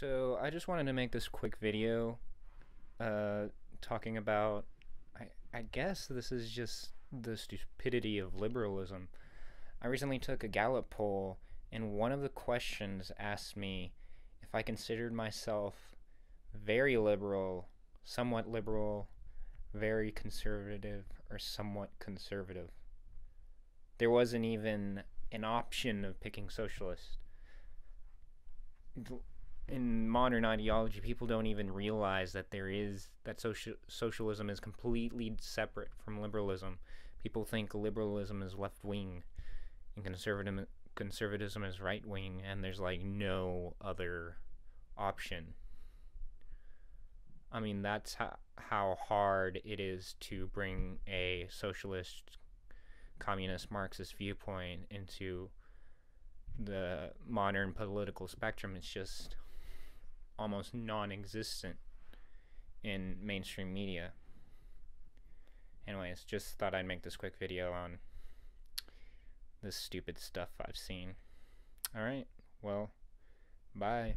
So I just wanted to make this quick video uh, talking about I, I guess this is just the stupidity of liberalism. I recently took a Gallup poll and one of the questions asked me if I considered myself very liberal, somewhat liberal, very conservative, or somewhat conservative. There wasn't even an option of picking socialist in modern ideology, people don't even realize that there is that social socialism is completely separate from liberalism. People think liberalism is left wing, and conservatism conservatism is right wing, and there's like no other option. I mean, that's how how hard it is to bring a socialist, communist, Marxist viewpoint into the modern political spectrum. It's just almost non-existent in mainstream media. Anyways, just thought I'd make this quick video on this stupid stuff I've seen. Alright, well, bye.